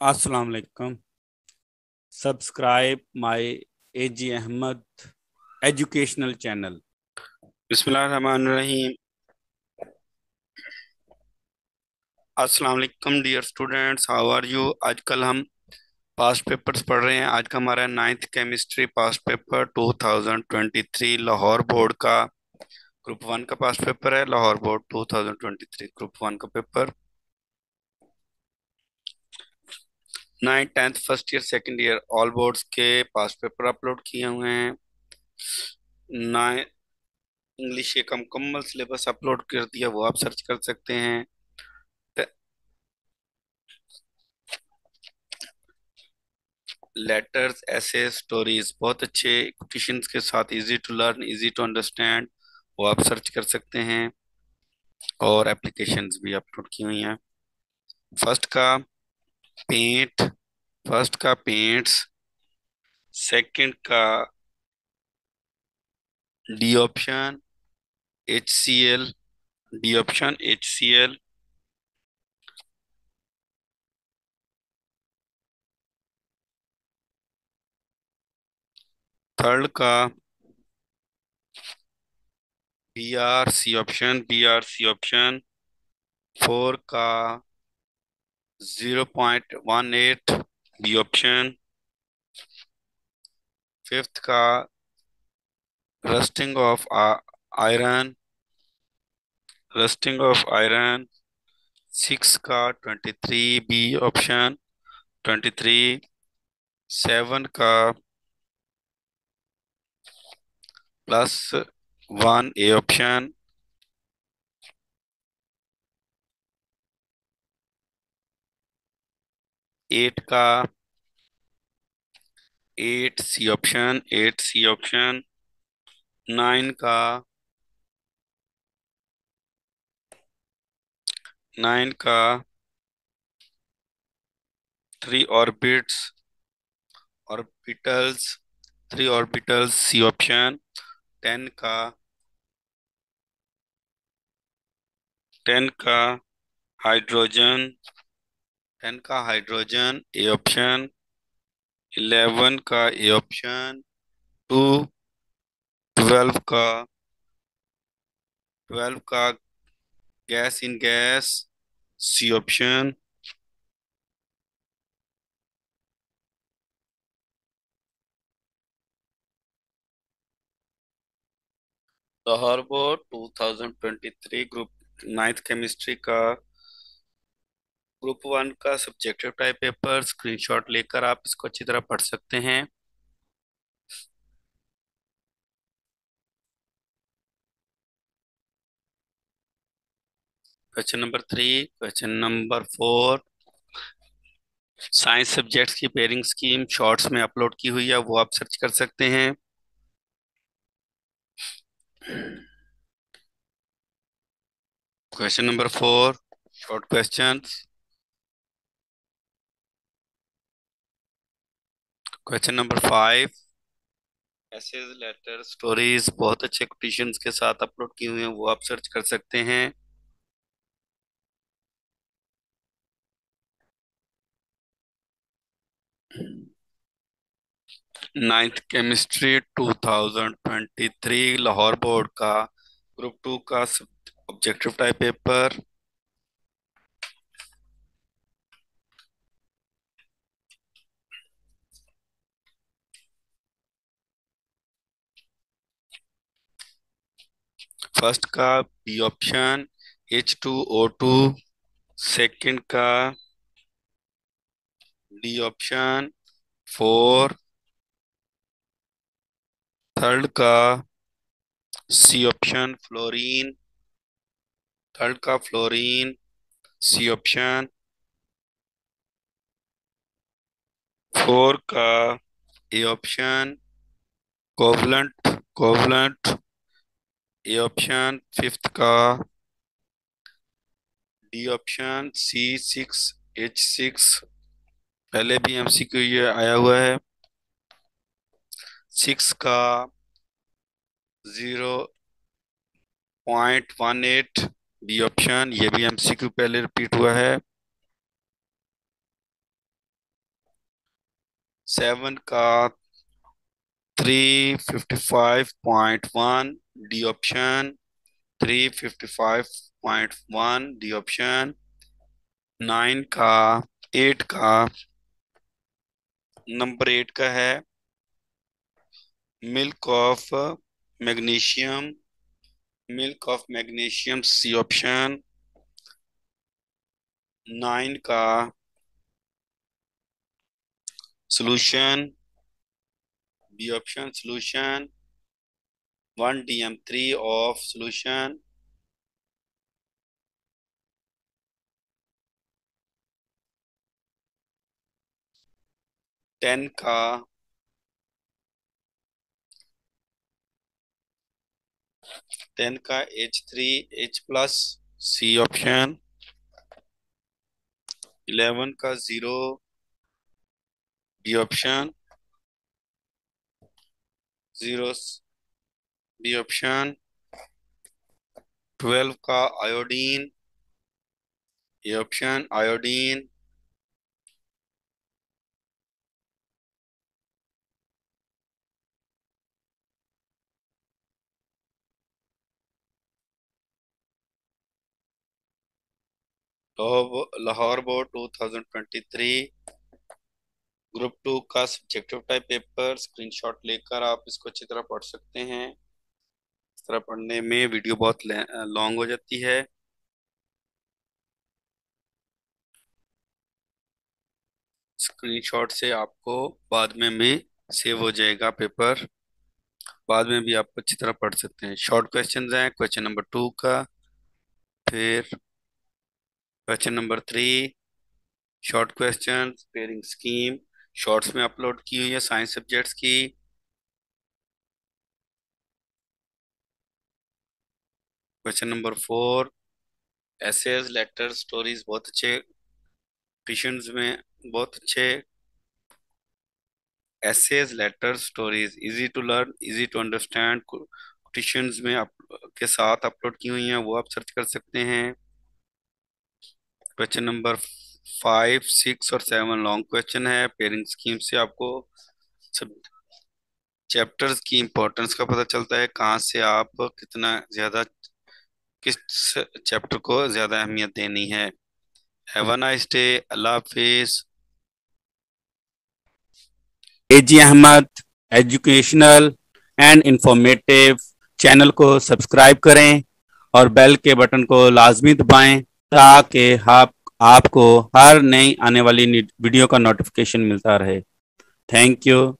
अस्सलाम वालेकुम subscribe my AG Ahmad educational channel बिस्मिल्लाहिर्रहमानिर्रहीम। अस्सलाम dear students how are you आजकल हम पास्ट पेपर्स पढ़ रहे हैं। आज का हमारा ninth chemistry past paper 2023 Lahore board का ग्रुप वन का पास्ट पेपर है। लाहौर बोर्ड 2023 ग्रुप वन का paper ninth tenth first year second year all boards के पास पेपर अपलोड किए हुए हैं। नाइन इंग्लिश का मुकम्मल सिलेबस अपलोड कर दिया, वो आप सर्च कर सकते हैं। लेटर्स ऐसे स्टोरीज बहुत अच्छे क्वेश्चंस के साथ easy to learn easy to understand वो आप सर्च कर सकते हैं। और एप्लीकेशंस भी अपलोड की हुई हैं। फ़र्स्ट का पेंट फ़र्स्ट का पेंट्स, सेकंड का D option, H C L, D option, H C L. Third का B R C option, B R C option. Four का zero point one eight B option fifth का rusting of iron rusting of iron six का twenty three B option twenty three seven का plus one A option eight का eight C option eight C option nine का nine का three orbits orbitals three orbitals C option ten का ten का hydrogen ten का hydrogen, A option, eleven का A option, two, twelve का twelve का gas in gas, C option. Lahore board 2023 group ninth chemistry का group one का subjective type paper, screenshot लेकर आप इसको अच्छी तरह पढ़ सकते हैं। Question number three question number four science subjects की पेयरिंग स्कीम शॉर्ट्स में अपलोड की हुई है, वो आप सर्च कर सकते हैं। Question number four short questions question number five ऐसे लेटर स्टोरीज बहुत अच्छे क्वेश्चंस के साथ अपलोड किए हुए हैं वो आप सर्च कर सकते हैं। नाइन्थ केमिस्ट्री 2023 लाहौर बोर्ड का ग्रुप टू का ऑब्जेक्टिव टाइप पेपर फ़र्स्ट का, B option H two O two second का, डी ऑप्शन, फोर, थर्ड का, सी ऑप्शन, फ्लोरीन, थर्ड का फ्लोरीन, सी ऑप्शन, फोर का, A option, covalent covalent A option fifth का D option C six H six पहले भी MCQ ये आया हुआ है. सिक्स का zero point one eight B option ये भी एमसीक्यू पहले रिपीट हुआ है. सेवन का three fifty five point one D option three fifty five point one D option nine का एट का नंबर एट का है milk of magnesium milk of magnesium C option nine का solution, B option, solution 1 dm3 of solution. Ten का ten का H three H plus C option eleven का zero B option zero B option twelve का iodine, A option iodine Lahore board 2023 group two का subjective type paper, screenshot लेकर आप इसको अच्छी तरह पढ़ सकते हैं। तरह पढ़ने में वीडियो बहुत लॉन्ग हो जाती है। स्क्रीनशॉट से आपको बाद में भी सेव हो जाएगा पेपर बाद में भी आप अच्छी तरह पढ़ सकते हैं। शॉर्ट क्वेश्चन हैं क्वेश्चन नंबर टू का। फिर question number three short question pairing scheme shorts में अपलोड की हुई है साइंस सब्जेक्ट्स की। Question number four essays letter stories बहुत अच्छे ट्यूशंस में बहुत अच्छे essays letter stories easy to learn easy to understand tuitions में आप, के साथ अपलोड की हुई हैं वो आप सर्च कर सकते हैं। क्वेश्चन नंबर फाइव सिक्स और सेवन लॉन्ग क्वेश्चन है पेयरिंग स्कीम से आपको सब चैप्टर्स की इंपॉर्टेंस का पता चलता है कहाँ से आप कितना ज़्यादा किस चैप्टर को ज़्यादा अहमियत देनी है? डे अल्लाह हाफिज AG Ahmad educational and informative channel को सब्सक्राइब करें और बेल के बटन को लाजमी दबाएँ ताकि आप, आपको हर नई आने वाली वीडियो का नोटिफिकेशन मिलता रहे। Thank you